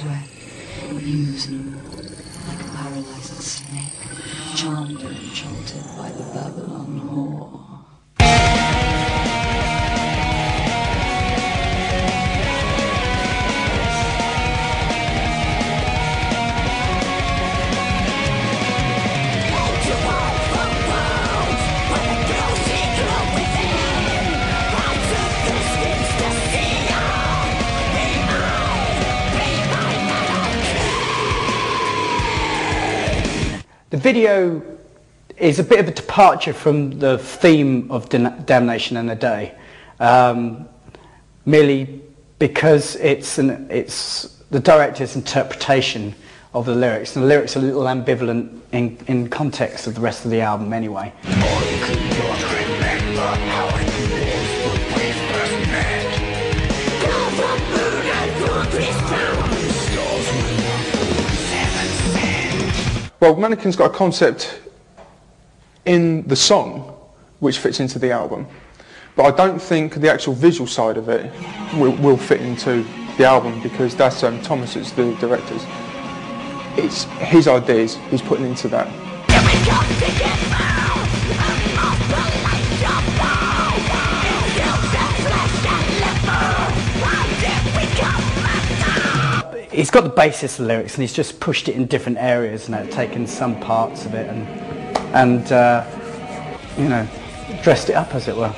sweat, used like a paralyzed snake, charmed and jolted by the bubble. The video is a bit of a departure from the theme of Damnation and a Day, um, merely because it's, an, it's the director's interpretation of the lyrics. And the lyrics are a little ambivalent in, in context of the rest of the album anyway. Well, Mannequin's got a concept in the song which fits into the album, but I don't think the actual visual side of it will, will fit into the album because that's um, Thomas's, the director's. It's his ideas he's putting into that. He's got the basis of the lyrics and he's just pushed it in different areas and taken some parts of it and, and uh, you know, dressed it up as it were.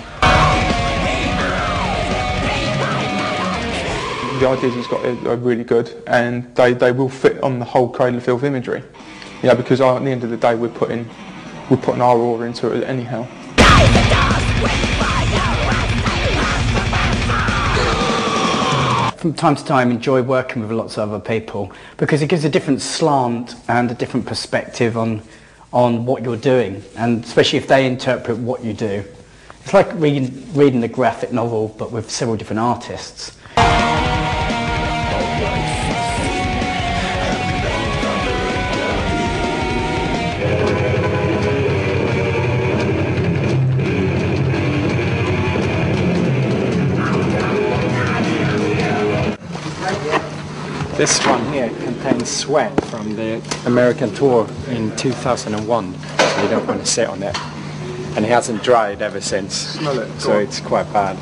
The ideas he's got are really good and they, they will fit on the whole Cradle of Filth imagery. Yeah, because at the end of the day we're putting, we're putting our aura into it anyhow. From time to time enjoy working with lots of other people because it gives a different slant and a different perspective on on what you're doing and especially if they interpret what you do. It's like reading, reading a graphic novel but with several different artists. This one here contains sweat from the American tour in 2001. So you don't want to sit on it. And it hasn't dried ever since. Smell it. So it's quite bad.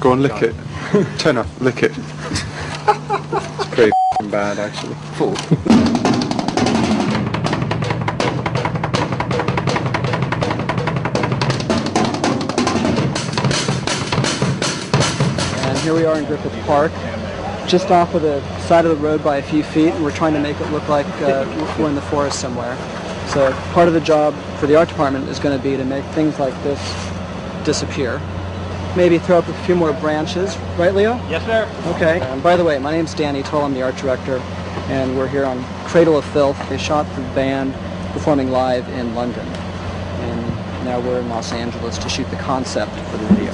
Go on, lick it. Tenor, lick it. it's pretty bad actually. Full. And here we are in Griffith Park just off of the side of the road by a few feet, and we're trying to make it look like uh, we're in the forest somewhere. So part of the job for the art department is going to be to make things like this disappear. Maybe throw up a few more branches, right, Leo? Yes, sir. Okay. And by the way, my name's Danny Tull. I'm the art director, and we're here on Cradle of Filth. They shot the band performing live in London, and now we're in Los Angeles to shoot the concept for the video.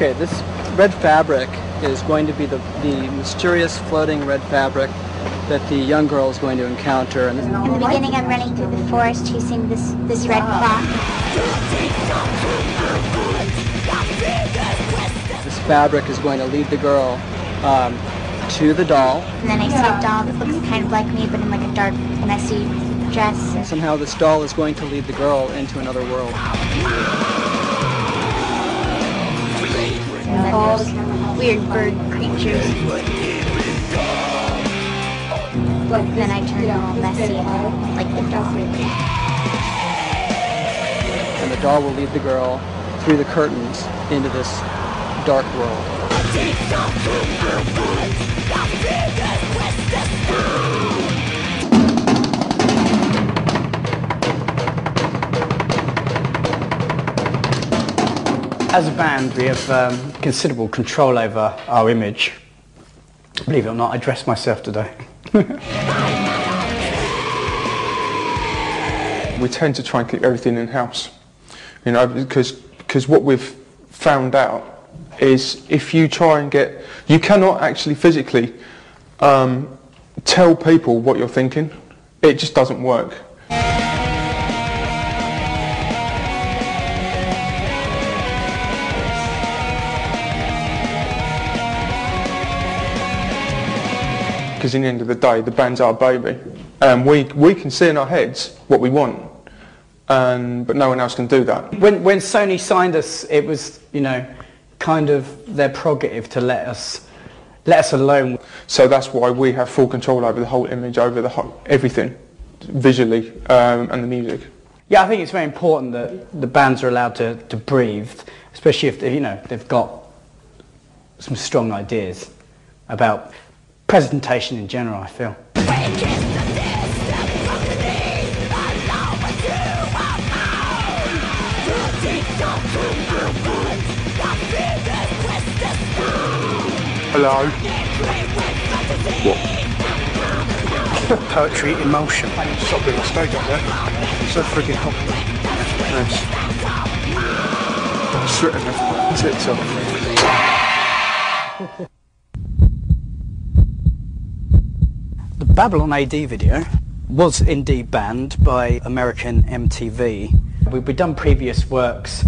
Okay, this red fabric is going to be the, the mysterious floating red fabric that the young girl is going to encounter. And In the beginning, I'm running through the forest chasing this, this red cloth. This fabric is going to lead the girl um, to the doll. And then I see a doll that looks kind of like me, but in like a dark, messy dress. Somehow this doll is going to lead the girl into another world. These weird bird creatures. But then I turn all messy and like the doll. And the doll will lead the girl through the curtains into this dark world. As a band, we have um, considerable control over our image. Believe it or not, I dressed myself today. we tend to try and keep everything in-house, you know, because, because what we've found out is if you try and get, you cannot actually physically um, tell people what you're thinking. It just doesn't work. Because in the end of the day, the band's our baby. And we, we can see in our heads what we want, and, but no one else can do that. When, when Sony signed us, it was, you know, kind of their prerogative to let us, let us alone. So that's why we have full control over the whole image, over the whole, everything, visually, um, and the music. Yeah, I think it's very important that the bands are allowed to, to breathe, especially if they, you know, they've got some strong ideas about presentation in general, I feel. Hello. Poetry in motion. Stop being on stage up there. So freaking hot. Nice. Sweating my tits off. Babylon AD video was indeed banned by American MTV. We- We'd done previous works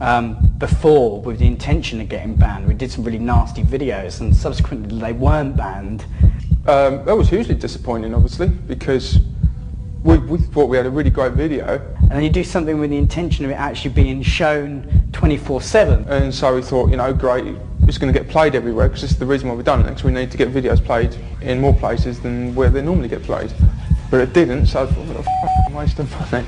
um, before with the intention of getting banned. We did some really nasty videos and subsequently they weren't banned. Um, that was hugely disappointing, obviously, because we, we thought we had a really great video, And then you do something with the intention of it actually being shown 24-7. and so we thought, you know, great, it's going to get played everywhere, because this is the reason why we've done it, because we need to get videos played in more places than where they normally get played. But it didn't, so I thought, what a f***ing waste of money.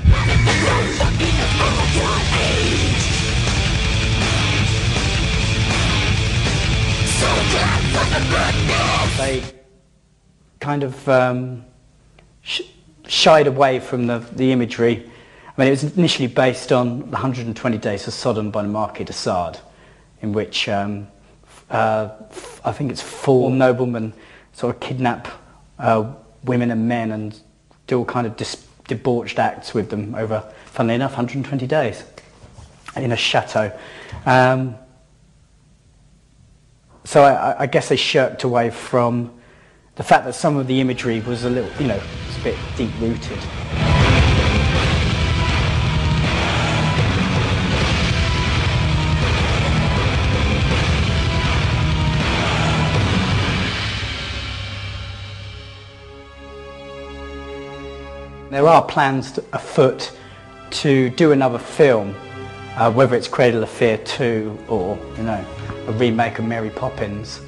They kind of um, sh- shied away from the, the imagery. I mean, it was initially based on the 120 Days of Sodom by the Marquis de Sade, in which um, f- uh, I think it's four noblemen sort of kidnap uh, women and men and do all kind of debauched acts with them over, funnily enough, 120 days in a chateau. Um, so I, I- guess they shirked away from the fact that some of the imagery was a little, you know, it's a bit deep There are plans afoot to do another film, uh, whether it's Cradle of Fear 2 or, you know, a remake of Mary Poppins,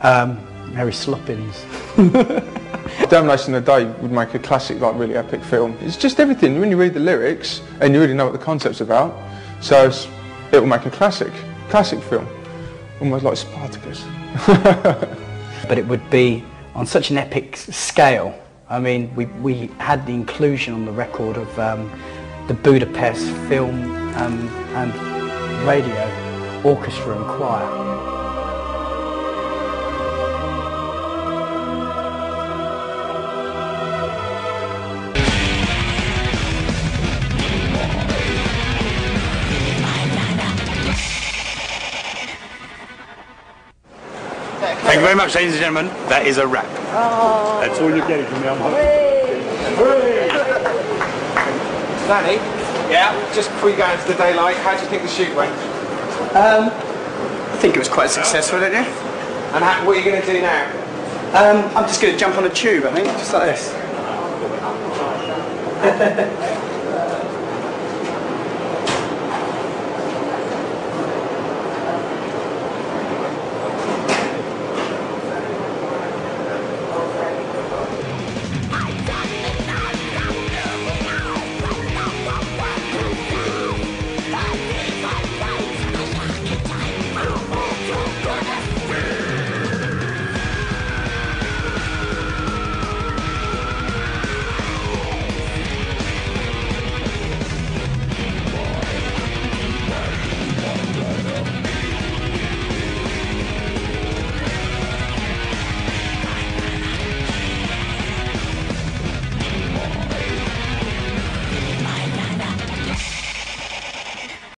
um, Mary Sloppins. Damnation of the Day would make a classic, like really epic film. It's just everything. When you read the lyrics and you really know what the concept's about, so it will make a classic, classic film, almost like Spartacus. but it would be on such an epic scale. I mean, we, we had the inclusion on the record of um, the Budapest Film um, and Radio Orchestra and Choir. Thank you very much, ladies and gentlemen. That is a wrap. That's all you're getting from me. I'm Danny? Yeah? Just before you go into the daylight, how do you think the shoot went? I think it was quite successful, don't you? And how, what are you going to do now? Um, I'm just going to jump on a tube, I think, just like this.